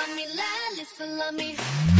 love me, salami. listen, love me.